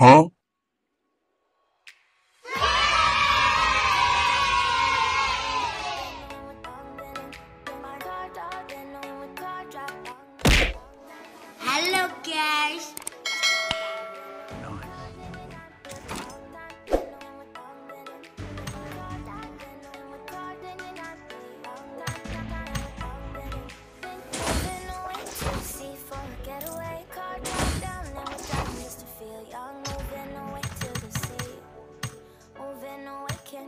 Huh?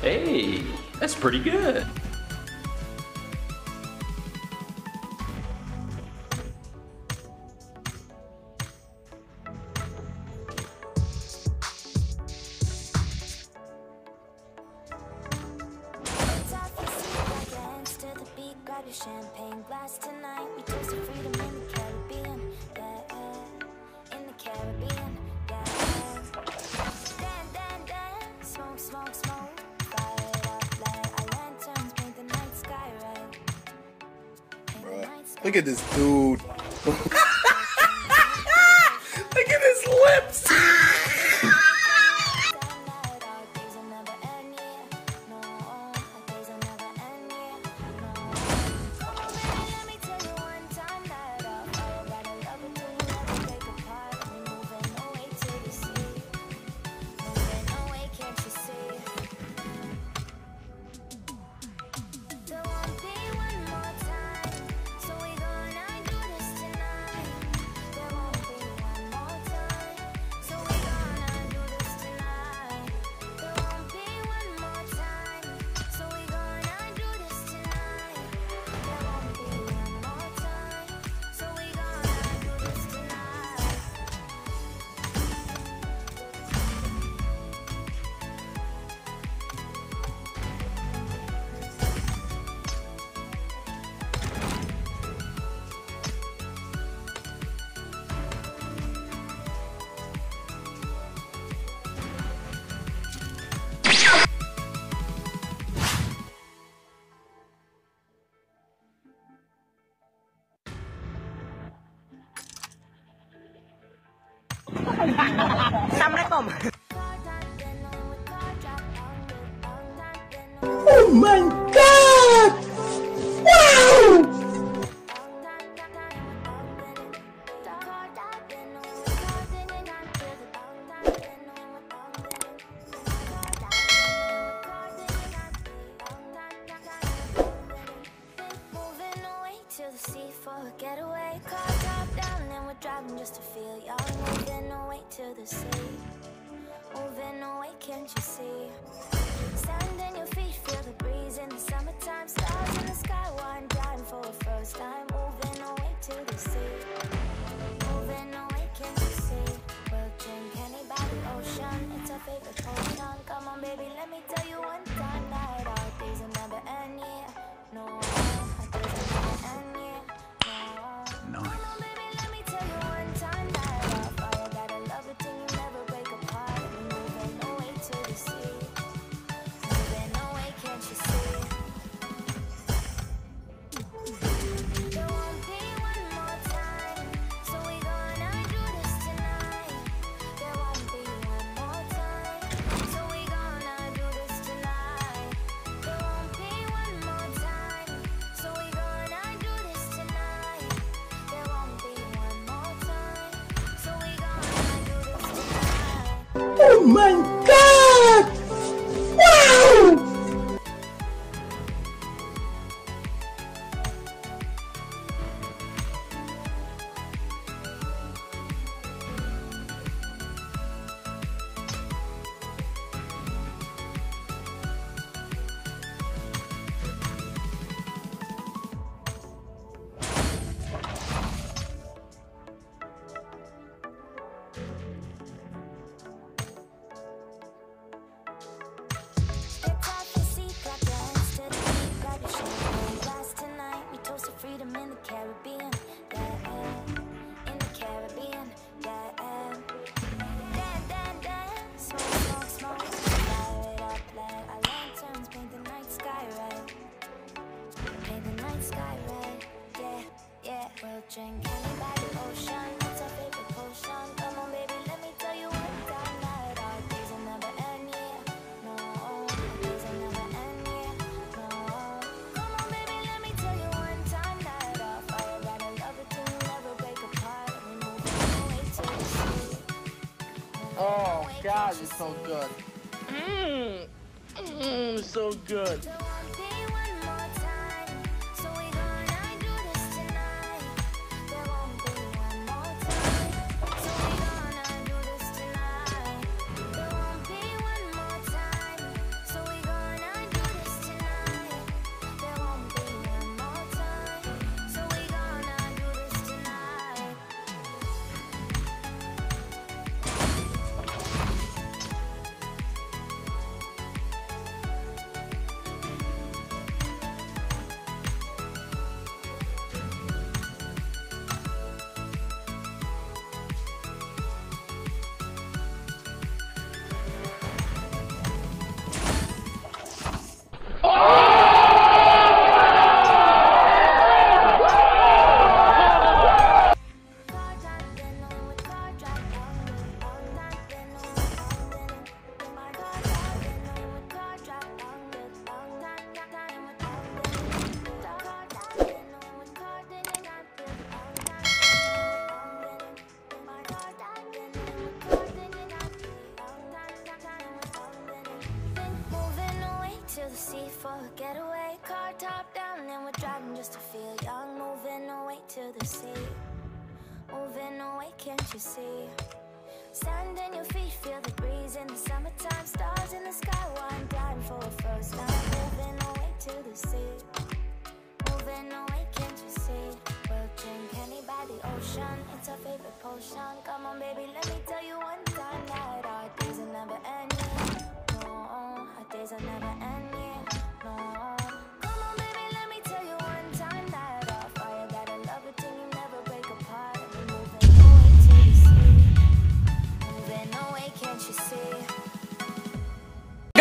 Hey, that's pretty good. champagne glass tonight. Look at this dude. Samrekom. Oh my god! Wow! Moving away to the sea for a getaway. Car down and we're driving just to feel to the sea. Oh, Moving away, can't you see? Sand in your feet, feel the breeze in the summertime. Stars in the sky, one dime for a first time. Drink honey by the ocean, it's our favorite potion. Come on, baby, let me tell you one time that our days will never end, yeah. No, our days will never end, yeah. No. Come on, baby, let me tell you one time that our fire love it never break apart. We move away to the. Oh God, it's mm, mm, so good. Mmm, mmm, so good. Sea for a getaway. Car top down and we're driving just to feel young. Moving away to the sea. Moving away, can't you see? Sand in your feet, feel the breeze in the summertime. Stars in the sky, one blind for a first time. Moving away to the sea. Moving away, can't you see? We'll drink honey by the ocean. It's our favorite potion. Come on, baby, let me tell you one time that our days will never end. No, our days will never end.